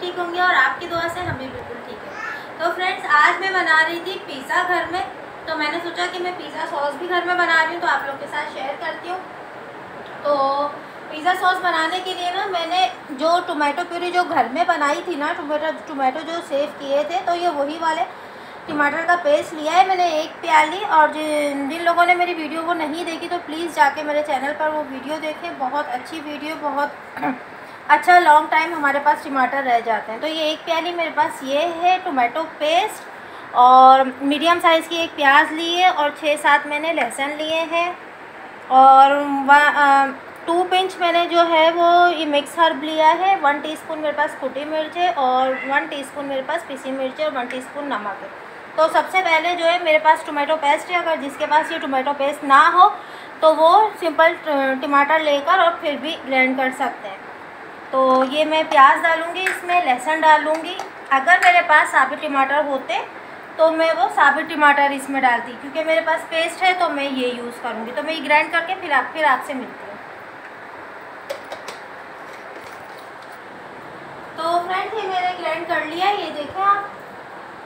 ठीक होंगे और आपकी दुआ से हम भी बिल्कुल ठीक है। तो फ्रेंड्स आज मैं बना रही थी पिज़्ज़ा घर में। तो मैंने सोचा कि मैं पिज़्ज़ा सॉस भी घर में बना रही हूँ तो आप लोग के साथ शेयर करती हूँ। तो पिज़्ज़ा सॉस बनाने के लिए ना मैंने जो टोमेटो प्यूरी जो घर में बनाई थी ना टोमेटो टोमेटो जो सेव किए थे तो ये वही वाले टमाटर का पेस्ट लिया है मैंने, एक प्याली। और जिन जिन लोगों ने मेरी वीडियो वो नहीं देखी तो प्लीज़ जाके मेरे चैनल पर वो वीडियो देखें। बहुत अच्छी वीडियो बहुत अच्छा लॉन्ग टाइम हमारे पास टमाटर रह जाते हैं। तो ये एक प्याली मेरे पास ये है टोमेटो पेस्ट और मीडियम साइज़ की एक प्याज ली है और छः सात मैंने लहसुन लिए हैं। और टू पिंच मैंने जो है वो ये मिक्स हर्ब लिया है। वन टीस्पून मेरे पास कुटी मिर्च है और वन टीस्पून मेरे पास पीसी मिर्च है और वन टीस्पून नमक है। तो सबसे पहले जो है मेरे पास टोमेटो पेस्ट है। अगर जिसके पास ये टोमेटो पेस्ट ना हो तो वो सिंपल टमाटर लेकर और फिर भी ब्लेंड कर सकते हैं। तो ये मैं प्याज डालूँगी, इसमें लहसुन डालूँगी। अगर मेरे पास साबित टमाटर होते तो मैं वो साबित टमाटर इसमें डालती, क्योंकि मेरे पास पेस्ट है तो मैं ये यूज़ करूँगी। तो मैं ये ग्राइंड करके फिर आप, फिर आपसे मिलती हूँ। तो फ्रेंड ये मैंने ग्राइंड कर लिया, ये देखें आप।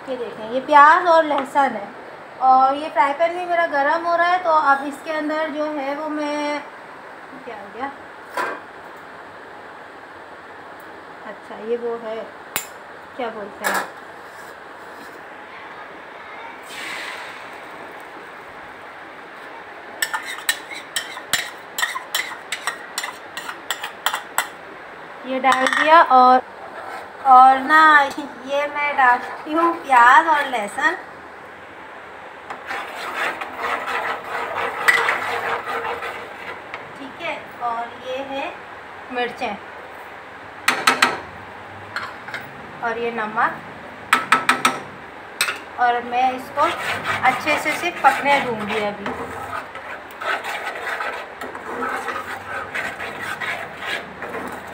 ये देखें, ये प्याज और लहसुन है। और ये फ्राई पैन भी मेरा गर्म हो रहा है तो अब इसके अंदर जो है वो मैं, क्या हो गया? अच्छा ये वो है। क्या बोलते हैं? ये डाल दिया और और ना, ये मैं डालती हूँ प्याज और लहसुन। ठीक है, और ये है मिर्चें। और ये नमक। और मैं इसको अच्छे से सिर्फ़ पकने दूँगी अभी।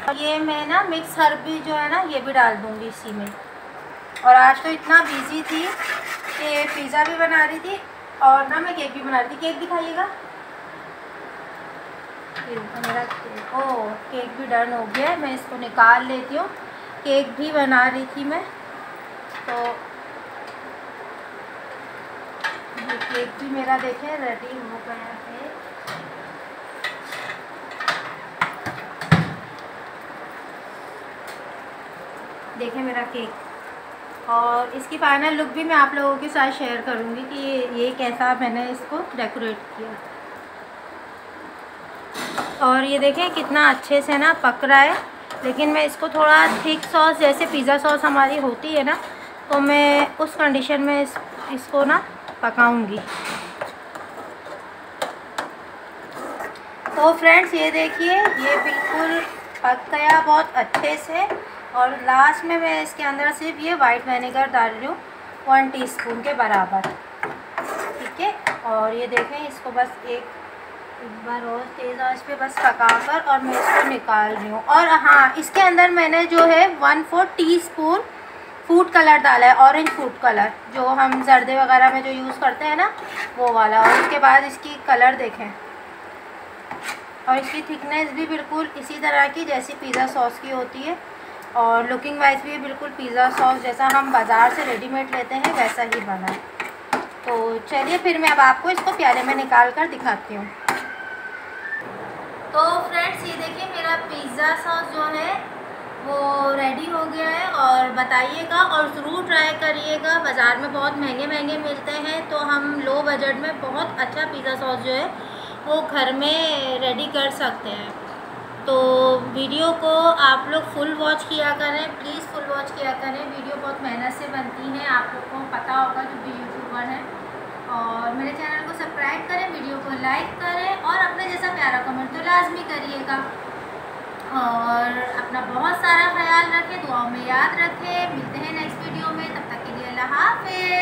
और ये मैं ना मिक्स हर्बी भी जो है ना, ये भी डाल दूँगी इसी में। और आज तो इतना बिज़ी थी कि पिज़्ज़ा भी बना रही थी और ना मैं केक भी बना रही थी। केक दिखाइएगा तो मेरा केक ओ केक भी डन हो गया है। मैं इसको निकाल लेती हूँ। केक भी बना रही थी मैं। तो ये केक भी मेरा देखें रेडी हो गया है। देखें मेरा केक। और इसकी फाइनल लुक भी मैं आप लोगों के साथ शेयर करूँगी कि ये कैसा मैंने इसको डेकोरेट किया। और ये देखें कितना अच्छे से ना पक रहा है। लेकिन मैं इसको थोड़ा थिक सॉस जैसे पिज़्ज़ा सॉस हमारी होती है ना तो मैं उस कंडीशन में इस, इसको ना पकाऊँगी। तो फ्रेंड्स ये देखिए ये बिल्कुल पक गया बहुत अच्छे से और लास्ट में मैं इसके अंदर सिर्फ़ ये वाइट वेनेगर डाल रही हूँ वन टीस्पून के बराबर। ठीक है? और ये देखें इसको बस एक एक बार और तेज़ आँच पे बस पका कर और मैं इसको निकाल रही हूँ। और हाँ इसके अंदर मैंने जो है one four teaspoon food colour डाला है ऑरेंज फ़ूड कलर जो हम जर्दे वगैरह में जो यूज़ करते हैं ना, वो वाला। और उसके बाद इसकी कलर देखें। और इसकी थिकनेस भी बिल्कुल इसी तरह की जैसी पिज़्ज़ा सॉस की होती है। और लुकिंग वाइज भी बिल्कुल पिज़्ज़ा सॉस जैसा हम बाज़ार से रेडीमेड लेते हैं, वैसा ही बना। तो चलिए फिर मैं अब आपको इसको प्याले में निकाल कर दिखाती हूँ। तो फ्रेंड्स, ये देखिए मेरा पिज़्ज़ा सॉस जो है, वो रेडी हो गया है और बताइएगा और ज़रूर ट्राई करिएगा। बाज़ार में बहुत महँगे महँगे मिलते हैं तो हम लो बजट में बहुत अच्छा पिज़्ज़ा सॉस जो है, वो घर में रेडी कर सकते हैं। तो वीडियो को आप लोग फुल वॉच किया करें प्लीज़ फुल वॉच किया करें। वीडियो बहुत मेहनत से बनती है, आप लोग को पता होगा जो भी यूट्यूबर हैं। और मेरे चैनल को सब्सक्राइब करें, वीडियो को लाइक करें और अपने जैसा प्यारा कमेंट तो लाजमी करिएगा। और अपना बहुत सारा ख्याल रखें, दुआओं में याद रखें। मिलते हैं नेक्स्ट वीडियो में, तब तक के लिए अल्लाह हाफिज़।